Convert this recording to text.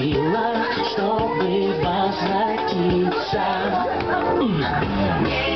Miła, to like zachwyca. Mm.